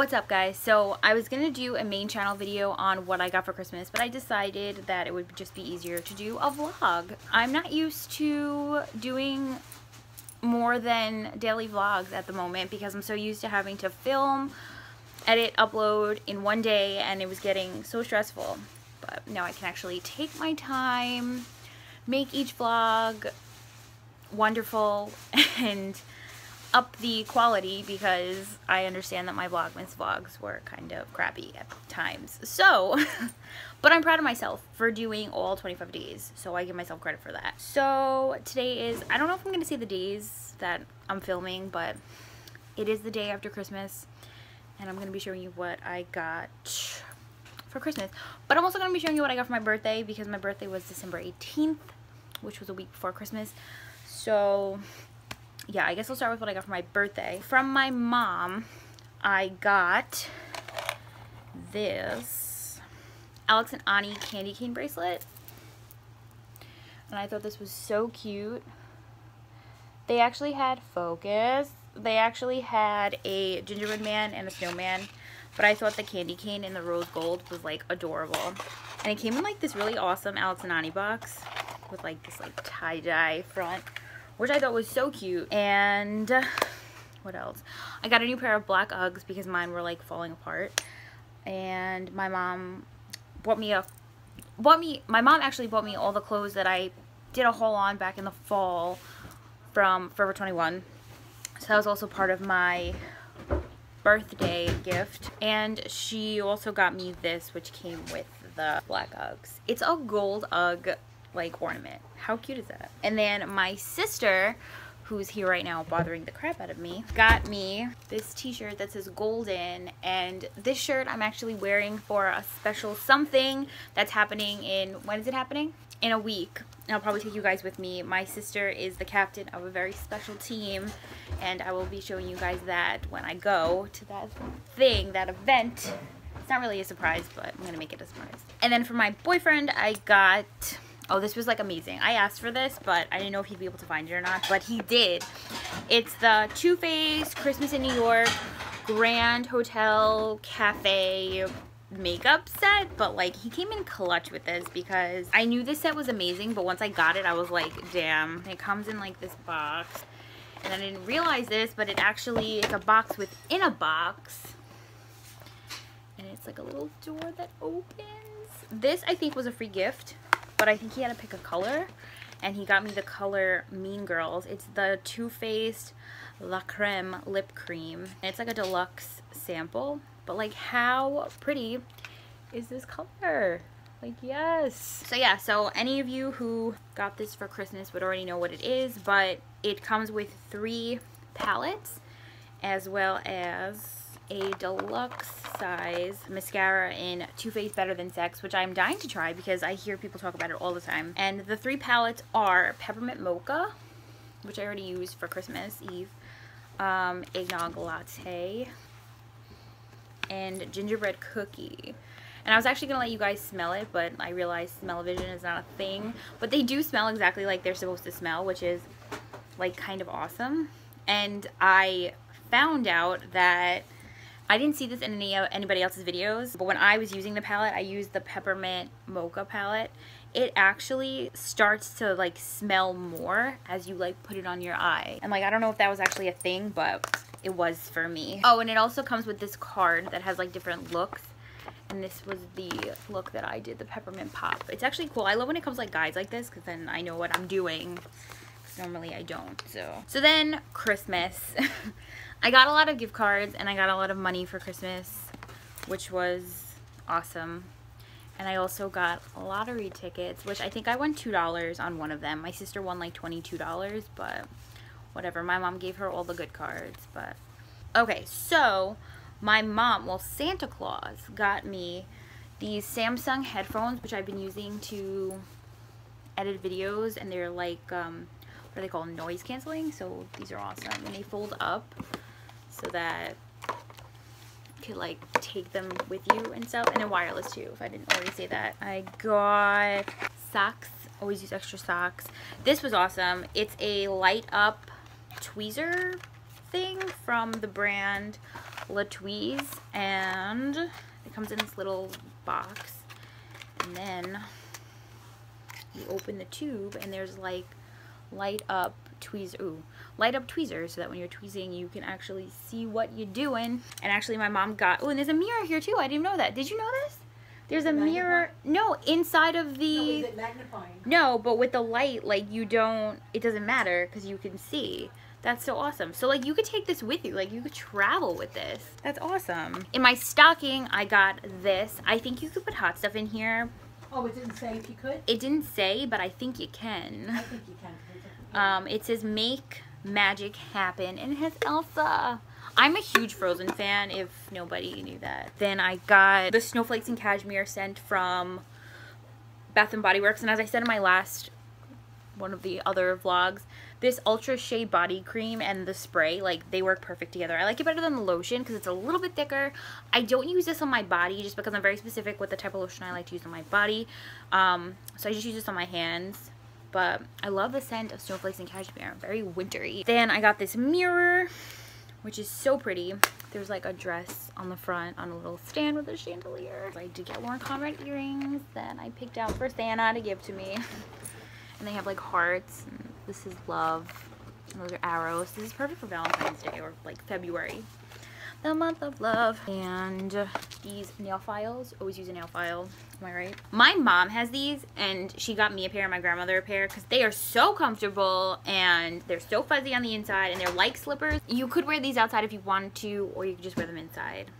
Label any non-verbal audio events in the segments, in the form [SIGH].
What's up guys? So I was going to do a main channel video on what I got for Christmas, but I decided that it would just be easier to do a vlog. I'm not used to doing more than daily vlogs at the moment because I'm so used to having to film, edit, upload in one day and it was getting so stressful. But now I can actually take my time, make each vlog wonderful [LAUGHS] and up the quality because I understand that my Vlogmas vlogs were kind of crappy at times. So, [LAUGHS] but I'm proud of myself for doing all 25 days. So I give myself credit for that. So today is, I don't know if I'm going to say the days that I'm filming, but it is the day after Christmas. And I'm going to be showing you what I got for Christmas. But I'm also going to be showing you what I got for my birthday because my birthday was December 18th, which was a week before Christmas. So yeah, I guess I'll start with what I got for my birthday. From my mom, I got this Alex and Ani candy cane bracelet. And I thought this was so cute. They actually had focus. They actually had a gingerbread man and a snowman. But I thought the candy cane in the rose gold was like adorable. And it came in like this really awesome Alex and Ani box with like this like tie-dye front which I thought was so cute. And uh, what else? I got a new pair of black Uggs because mine were like falling apart. And my mom bought me a, bought me, my mom actually bought me all the clothes that I did a haul on back in the fall from Forever 21. So that was also part of my birthday gift. And she also got me this, which came with the black Uggs. It's a gold Ugg like ornament. How cute is that? And then my sister, who's here right now bothering the crap out of me, got me this t-shirt that says golden and this shirt I'm actually wearing for a special something that's happening in, when is it happening? In a week. And I'll probably take you guys with me. My sister is the captain of a very special team and I will be showing you guys that when I go to that thing, that event. It's not really a surprise, but I'm to make it a surprise. And then for my boyfriend, I got Oh, this was like amazing. I asked for this, but I didn't know if he'd be able to find it or not, but he did. It's the Too Faced Christmas in New York Grand Hotel Cafe makeup set, but like he came in clutch with this because I knew this set was amazing, but once I got it, I was like, damn, it comes in like this box. And I didn't realize this, but it actually, it's a box within a box. And it's like a little door that opens. This, I think, was a free gift but I think he had to pick a color and he got me the color Mean Girls. It's the Too Faced La Creme lip cream. And it's like a deluxe sample, but like how pretty is this color? Like, yes. So yeah, so any of you who got this for Christmas would already know what it is, but it comes with three palettes as well as a deluxe size mascara in Too Faced Better Than Sex, which I'm dying to try because I hear people talk about it all the time. And the three palettes are Peppermint Mocha, which I already used for Christmas Eve, um, Eggnog Latte, and Gingerbread Cookie. And I was actually going to let you guys smell it, but I realized smell-o-vision is not a thing. But they do smell exactly like they're supposed to smell, which is like kind of awesome. And I found out that I didn't see this in any of anybody else's videos, but when I was using the palette, I used the Peppermint Mocha palette. It actually starts to like smell more as you like put it on your eye. And like, I don't know if that was actually a thing, but it was for me. Oh, and it also comes with this card that has like different looks. And this was the look that I did, the peppermint pop. It's actually cool. I love when it comes like guides like this because then I know what I'm doing. Normally I don't. So, so then Christmas. [LAUGHS] I got a lot of gift cards and I got a lot of money for Christmas, which was awesome. And I also got lottery tickets, which I think I won $2 on one of them. My sister won like $22, but whatever. My mom gave her all the good cards, but... Okay, so my mom, well, Santa Claus got me these Samsung headphones, which I've been using to edit videos, and they're like, um, what are they called? Noise canceling. So these are awesome, and they fold up so that you could like take them with you and stuff. And then wireless too, if I didn't already say that. I got socks. Always use extra socks. This was awesome. It's a light up tweezer thing from the brand LaTweez and it comes in this little box and then you open the tube and there's like light up tweezer ooh light up tweezers so that when you're tweezing you can actually see what you're doing and actually my mom got oh and there's a mirror here too I didn't know that did you know this there's a mirror no inside of the No, is it magnifying? no but with the light like you don't it doesn't matter because you can see that's so awesome. So like you could take this with you. Like you could travel with this. That's awesome. In my stocking, I got this. I think you could put hot stuff in here. Oh, it didn't say if you could? It didn't say, but I think you can. I think you can. Um, it says make magic happen and it has Elsa. I'm a huge Frozen fan if nobody knew that. Then I got the Snowflakes and Cashmere scent from Bath and Body Works and as I said in my last one of the other vlogs, this Ultra Shea Body Cream and the spray, like, they work perfect together. I like it better than the lotion because it's a little bit thicker. I don't use this on my body just because I'm very specific with the type of lotion I like to use on my body. Um, so I just use this on my hands. But I love the scent of Snowflakes and Cashmere. Very wintry. Then I got this mirror, which is so pretty. There's like a dress on the front on a little stand with a chandelier. I did get Lauren Conrad earrings that I picked out for Santa to give to me. [LAUGHS] And they have like hearts. This is love. And those are arrows. This is perfect for Valentine's Day or like February. The month of love. And these nail files. Always use a nail file. Am I right? My mom has these and she got me a pair and my grandmother a pair because they are so comfortable and they're so fuzzy on the inside and they're like slippers. You could wear these outside if you wanted to or you could just wear them inside.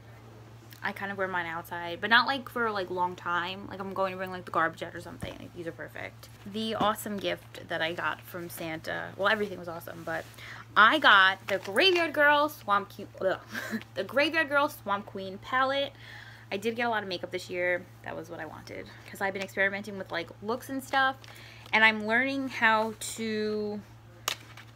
I kind of wear mine outside, but not like for like long time. Like I'm going to bring like the garbage out or something. Like these are perfect. The awesome gift that I got from Santa. Well, everything was awesome, but I got the Graveyard Girl Swamp Queen, [LAUGHS] the Graveyard Girl Swamp Queen palette. I did get a lot of makeup this year. That was what I wanted because I've been experimenting with like looks and stuff, and I'm learning how to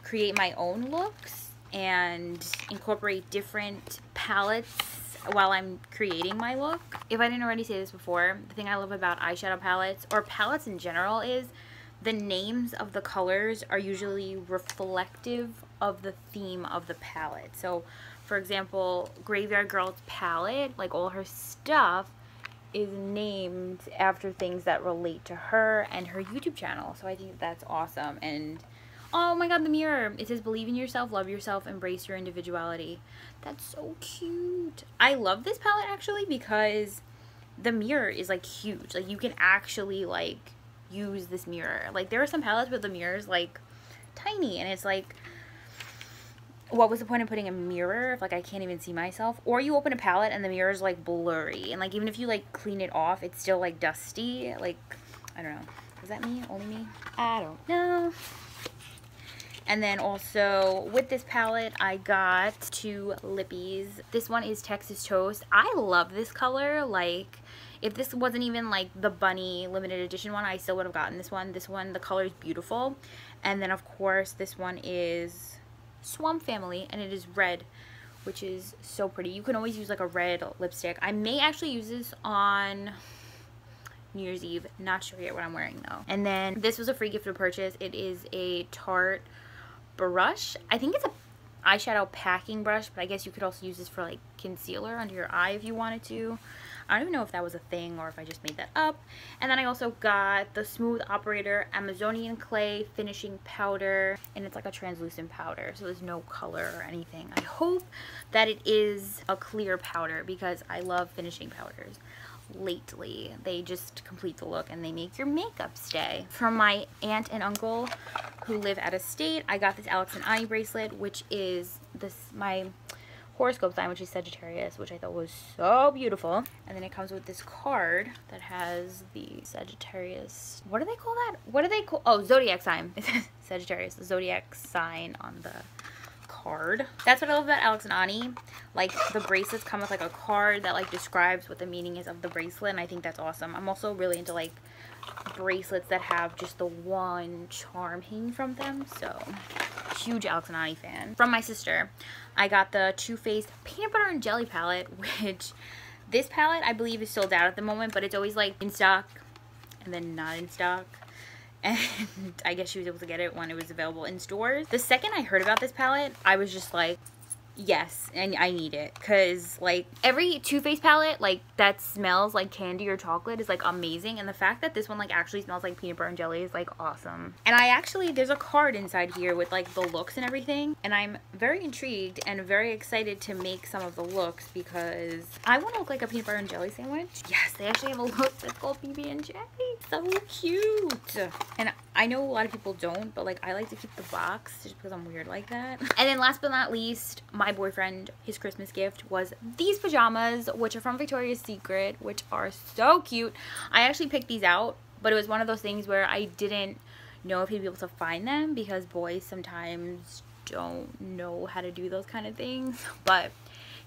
create my own looks and incorporate different palettes while I'm creating my look. If I didn't already say this before, the thing I love about eyeshadow palettes or palettes in general is the names of the colors are usually reflective of the theme of the palette. So, for example, Graveyard Girl's palette, like all her stuff, is named after things that relate to her and her YouTube channel. So I think that's awesome. And oh my god, the mirror. It says believe in yourself, love yourself, embrace your individuality. That's so cute. I love this palette actually because the mirror is like huge. Like you can actually like use this mirror. Like there are some palettes where the mirror is like tiny and it's like what was the point of putting a mirror if like I can't even see myself? Or you open a palette and the mirror is like blurry and like even if you like clean it off, it's still like dusty. Like I don't know. Is that me? Only me? I don't know. And then also with this palette, I got two lippies. This one is Texas Toast. I love this color. Like, if this wasn't even like the bunny limited edition one, I still would have gotten this one. This one, the color is beautiful. And then of course, this one is Swamp Family and it is red, which is so pretty. You can always use like a red lipstick. I may actually use this on New Year's Eve. Not sure yet what I'm wearing though. And then this was a free gift to purchase. It is a Tarte brush. I think it's a eyeshadow packing brush, but I guess you could also use this for like concealer under your eye if you wanted to. I don't even know if that was a thing or if I just made that up. And then I also got the Smooth Operator Amazonian Clay Finishing Powder. And it's like a translucent powder, so there's no color or anything. I hope that it is a clear powder because I love finishing powders lately. They just complete the look and they make your makeup stay. From my aunt and uncle who live out of state, I got this Alex and Ani bracelet, which is this my horoscope sign, which is Sagittarius, which I thought was so beautiful. And then it comes with this card that has the Sagittarius. What do they call that? What do they call? Oh, zodiac sign. It says [LAUGHS] Sagittarius, zodiac sign on the card. That's what I love about Alex and Ani. Like the bracelets come with like a card that like describes what the meaning is of the bracelet and I think that's awesome. I'm also really into like bracelets that have just the one charm hanging from them. So huge Alex and Ani fan. From my sister, I got the Too Faced Peanut Butter and Jelly palette, [LAUGHS] which this palette I believe is sold out at the moment, but it's always like in stock and then not in stock and [LAUGHS] I guess she was able to get it when it was available in stores. The second I heard about this palette, I was just like, Yes, and I need it because like every Too Faced palette like that smells like candy or chocolate is like amazing, and the fact that this one like actually smells like peanut butter and jelly is like awesome. And I actually there's a card inside here with like the looks and everything, and I'm very intrigued and very excited to make some of the looks because I want to look like a peanut butter and jelly sandwich. Yes, they actually have a look that's called PB and J. So cute. And I know a lot of people don't, but like I like to keep the box just because I'm weird like that. [LAUGHS] And then last but not least, my boyfriend, his Christmas gift was these pajamas, which are from Victoria's Secret, which are so cute. I actually picked these out, but it was one of those things where I didn't know if he'd be able to find them because boys sometimes don't know how to do those kind of things. [LAUGHS] But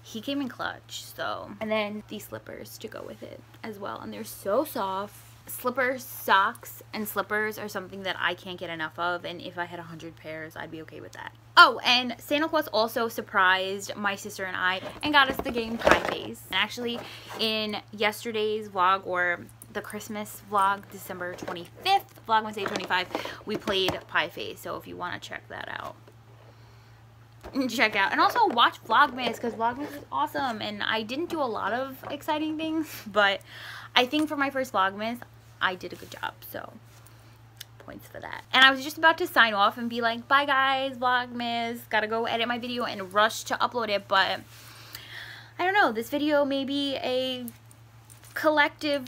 he came in clutch, so. And then these slippers to go with it as well. And they're so soft slippers, socks, and slippers are something that I can't get enough of, and if I had a 100 pairs, I'd be okay with that. Oh, and Santa Claus also surprised my sister and I and got us the game Pie Face. And actually, in yesterday's vlog, or the Christmas vlog, December 25th, Vlogmas Day 25, we played Pie Face, so if you want to check that out check out and also watch vlogmas because vlogmas is awesome and i didn't do a lot of exciting things [LAUGHS] but i think for my first vlogmas I did a good job. So points for that. And I was just about to sign off and be like, bye guys, Vlogmas. Gotta go edit my video and rush to upload it. But I don't know. This video may be a collective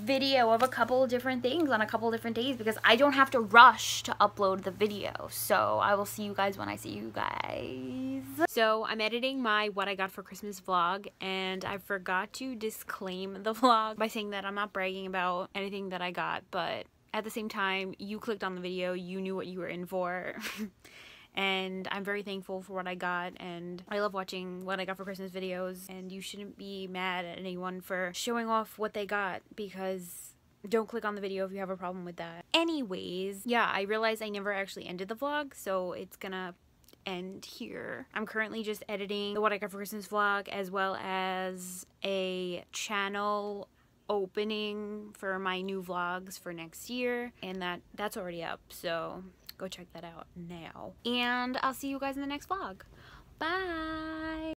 video of a couple different things on a couple different days because I don't have to rush to upload the video. So I will see you guys when I see you guys. So I'm editing my what I got for Christmas vlog and I forgot to disclaim the vlog by saying that I'm not bragging about anything that I got but at the same time you clicked on the video you knew what you were in for [LAUGHS] and I'm very thankful for what I got and I love watching what I got for Christmas videos and you shouldn't be mad at anyone for showing off what they got because don't click on the video if you have a problem with that. Anyways, yeah, I realized I never actually ended the vlog so it's gonna end here. I'm currently just editing the What I Got for Christmas vlog as well as a channel opening for my new vlogs for next year and that that's already up so go check that out now. And I'll see you guys in the next vlog. Bye